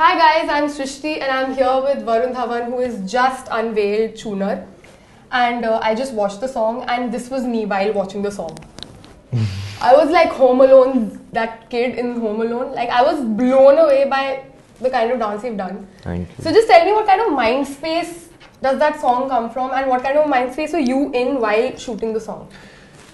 Hi guys, I'm Srishti and I'm here with Varun Dhawan who is just unveiled Chunar. And uh, I just watched the song and this was me while watching the song. I was like Home Alone, that kid in Home Alone. Like I was blown away by the kind of dance you've done. Thank you. So just tell me what kind of mind space does that song come from and what kind of mind space were you in while shooting the song?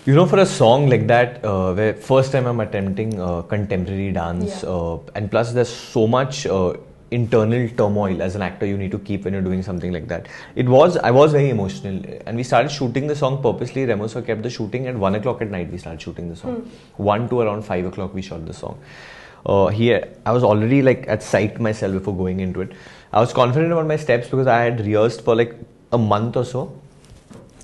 You know, for a song like that, uh, where first time I'm attempting uh, contemporary dance, Yeah. uh, and plus there's so much uh, internal turmoil as an actor you need to keep when you're doing something like that. It was, I was very emotional, and we started shooting the song purposely. Remo sir kept the shooting at one o'clock at night. We started shooting the song. One to around five o'clock we shot the song. Uh, here, I was already like at sight myself before going into it. I was confident about my steps because I had rehearsed for like a month or so.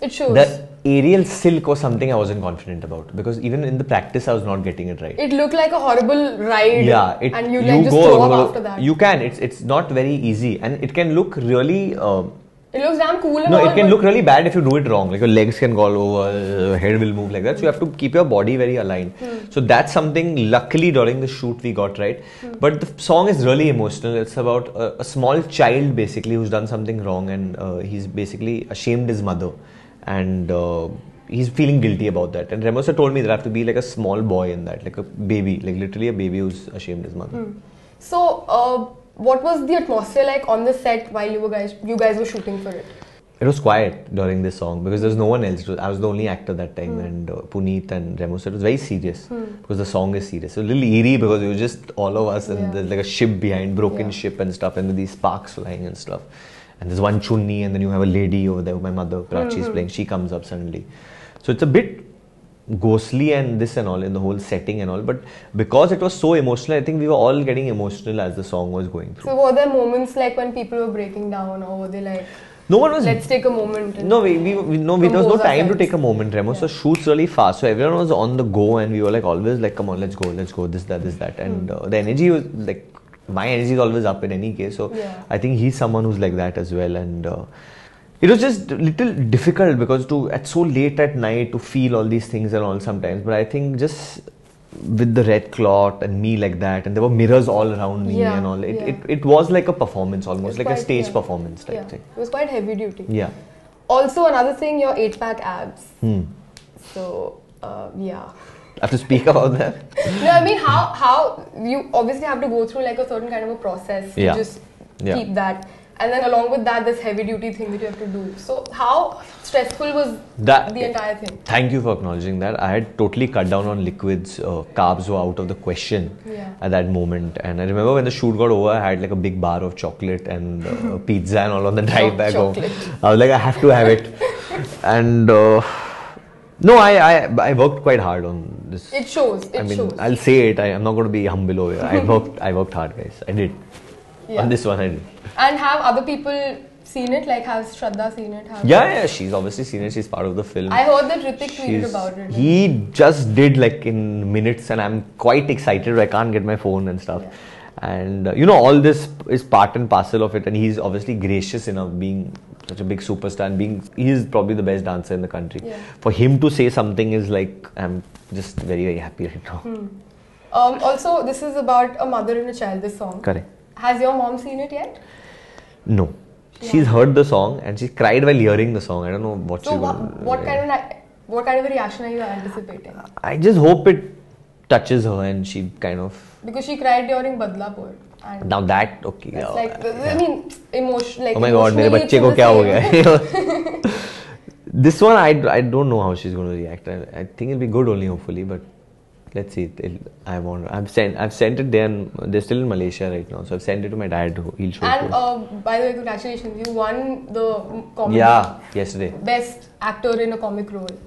It shows. The aerial silk was something I wasn't confident about because even in the practice I was not getting it right. it looked like a horrible ride. yeah, it, and you like just throw up after that. You can. It's it's not very easy, and it can look really. Uh, it looks damn cool no, all, it can look really bad if you do it wrong. Like your legs can go all over, head will move like that. So you have to keep your body very aligned. So that's something. Luckily, during the shoot, we got right. But the song is really emotional. It's about a, a small child basically who's done something wrong, and uh, he's basically ashamed his mother, and. Uh, He's feeling guilty about that, and Remo sir told me that I have to be like a small boy in that, like a baby, like literally a baby who's ashamed his mother. So, uh, what was the atmosphere like on the set while you were guys you guys were shooting for it? It was quiet during this song because there's no one else. Was- I was the only actor that time, and uh, Puneet and Remo. So it was very serious because the song is serious. So a little eerie because it was just all of us, and Yeah. there's like a ship behind, broken Yeah. ship and stuff, and with these sparks flying and stuff. And there's one chunni, and then you have a lady over there. My mother, Prachi, is playing. She comes up suddenly. So it's a bit ghostly and this and all in the whole setting and all. But because it was so emotional, I think we were all getting emotional as the song was going through. So, were there moments like when people were breaking down, or were they like, No one was let's take a moment? No, we, we, we no, we, there was no time to take a moment. Remo so shoots really fast, so everyone was on the go, and we were like always like, come on, let's go, let's go, this, that, this, that, and uh, the energy was like, my energy is always up in any case. So Yeah. I think he's someone who's like that as well, and. Uh, it was just a little difficult because to at so late at night to feel all these things and all sometimes. But I think just with the red cloth and me like that, and there were mirrors all around me Yeah, and all. It, yeah. it, it was like a performance almost, like a stage performance type thing. it was quite heavy duty. Yeah. Also, another thing, your eight pack abs. Hmm. So, uh, yeah. Have to speak about that. No, I mean, how how you obviously have to go through like a certain kind of a process Yeah. to just Yeah. keep that, and then along with that, this heavy duty thing that you have to do. So, how stressful was That- the entire thing? Thank you for acknowledging that. I had totally cut down on liquids. Uh, carbs were out of the question Yeah. at that moment. And I remember when the shoot got over, I had like a big bar of chocolate and uh, pizza and all on the drive back home. chocolate. I was like, I have to have it. and uh, no, I, I I worked quite hard on this. It shows. It I mean, shows. I'll say it. I, I'm not going to be humble over here. I worked. I worked hard, guys. I did. Yeah. On this one, I did. and have other people seen it? Like, has Shraddha seen it? Have Yeah, yeah. She's obviously seen it. She's part of the film. I heard that Hrithik tweeted about it. He just did like in minutes, and I'm quite excited. I can't get my phone and stuff. And uh, you know, all this is part and parcel of it. And he's obviously gracious enough, being such a big superstar, and being he's probably the best dancer in the country. Yeah. For him to say something is like I'm just very very happy right now. Um, also, this is about a mother and a child. This song. Correct. Has your mom seen it yet? No, she's heard the song and she cried while hearing the song. I don't know what So, she's what, kind of what kind of a reaction are you anticipating? I just hope it touches her and she kind of. Because she cried during Badlapur. And Now that okay. It's yeah, like, yeah. I mean, emotion, like oh my god, मेरे emotionally बच्चे it's को in the क्या हो same- गया? this one I, I don't know how she's going to react. I, I think it'll be good only hopefully, but let's see. It'll, I want. I've sent I've sent it there. And they're still in Malaysia right now, so I've sent it to my dad. who- He'll show it And to her. uh, by the way, congratulations, you won the comedy Yeah, yesterday. best actor in a comic role.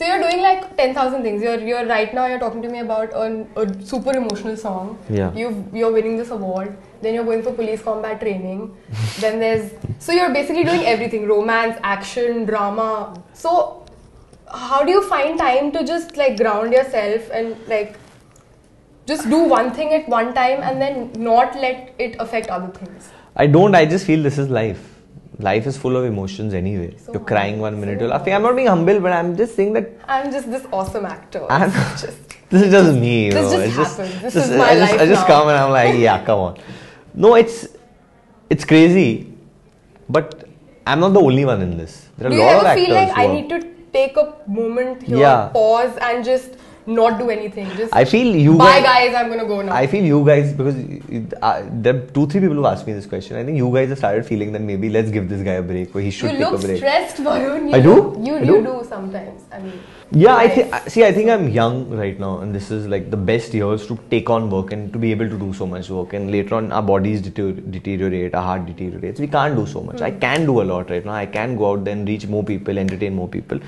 So you're doing like ten thousand things. You're you're right now. You're talking to me about a, a super emotional song. Yeah. You've you're winning this award. Then you're going for police combat training. then there's so you're basically doing everything: romance, action, drama. So how do you find time to just like ground yourself and like just do one thing at one time and then not let it affect other things? I don't. I just feel this is life. Life is full of emotions anyway. So you're crying one minute, so you're laughing. I'm not being humble, but I'm just saying that I'm just this awesome actor. I'm just this is just me. You This know. just It's happens. This just- is my I just, life I just come and I'm like, yeah, come on. No, it's it's crazy, but I'm not the only one in this. There are Do a you lot of ever feel like I need to take a moment here, Yeah. pause, and just not do anything? Just I feel you bye, guys. guys. I'm gonna go now. I feel you guys because uh, there are two three people who asked me this question. I think you guys have started feeling that maybe let's give this guy a break or he should you take a break. You look stressed, Varun. You I do? You I you do? do sometimes. I mean. Yeah, I think see. I think I'm young right now, and this is like the best years to take on work and to be able to do so much work. And later on, our bodies deter- deteriorate, our heart deteriorates. We can't do so much. I can do a lot right now. I can go out there and reach more people, entertain more people,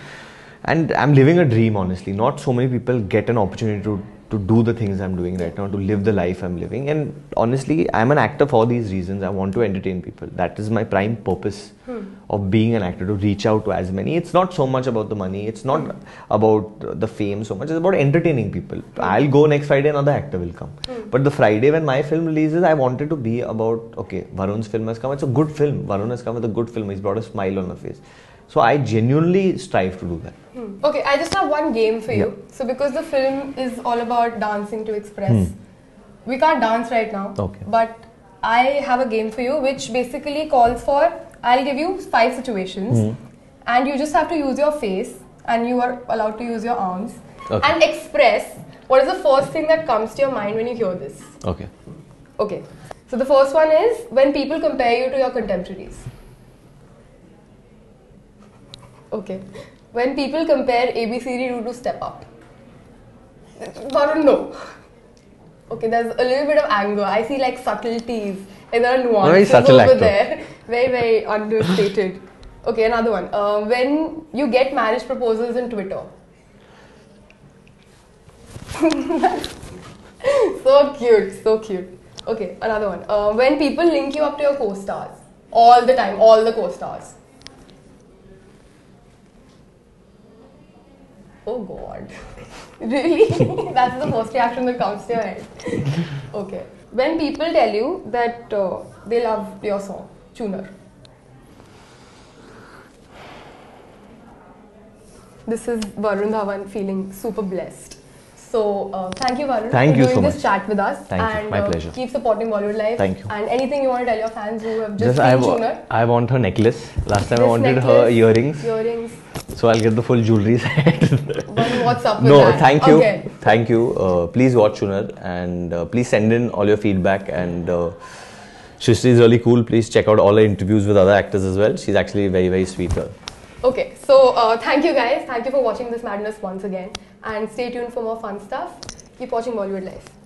and I'm living a dream. Honestly, not so many people get an opportunity to to do the things I'm doing right now, to live the life I'm living. And honestly, I'm an actor for these reasons. I want to entertain people. That is my prime purpose hmm. of being an actor to reach out to as many. It's not so much about the money. It's not hmm. about uh, the fame so much. It's about entertaining people. Hmm. I'll go next Friday, another actor will come. But the Friday when my film releases, I wanted to be about okay, Varun's film has come. It's a good film. Varun has come with a good film. He's brought a smile on her face. So I genuinely strive to do that. Hmm. Okay, I just have one game for you. So because the film is all about dancing to express, we can't dance right now. Hmm. Okay. But I have a game for you, which basically calls for I'll give you five situations, Hmm. and you just have to use your face, and you are allowed to use your arms, Okay. and express what is the first thing that comes to your mind when you hear this. Okay. Okay. So the first one is when people compare you to your contemporaries. Okay. When people compare ABCD to Step Up. Varun, no. Okay, there's a little bit of anger. I see like subtleties. Like there are nuances subtle over actor. there. Very, very understated. Okay, another one. Uh, when you get marriage proposals on Twitter. so cute, so cute. Okay, another one. Uh, when people link you up to your co-stars all the time, all the co-stars. Oh God, really? That's the first reaction that comes to your head. Okay. When people tell you that uh, they love your song, Chunar. This is Varun Dhawan feeling super blessed. So uh, thank you, Varun, Thank for you doing so this much. chat with us. Thank you. and, My uh, pleasure. Keep supporting Bollywood Life. Thank you. And anything you want to tell your fans who have just, Just I, seen wa- Chunar? I want her necklace. Last time I This wanted her earrings. Earrings. So I'll get the full jewelry set. What's up with no, that? thank you. Okay. Thank you. Uh, please watch Chunar and uh, please send in all your feedback. And uh, is really cool. Please check out all her interviews with other actors as well. She's actually a very, very sweet girl. Okay, so uh, thank you guys. Thank you for watching this madness once again. And stay tuned for more fun stuff. Keep watching Bollywood Life.